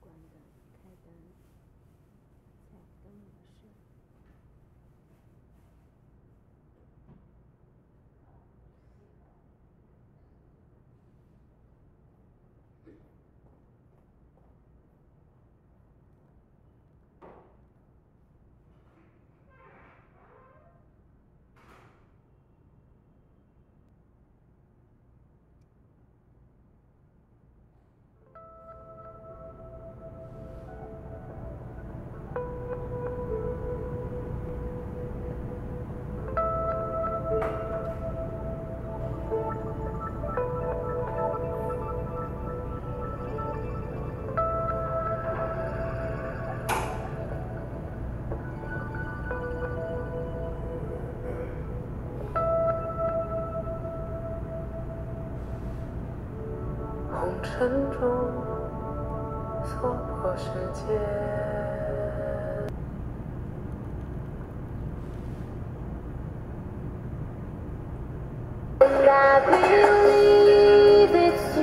关灯开灯。红尘中所迫世界。And I believe it's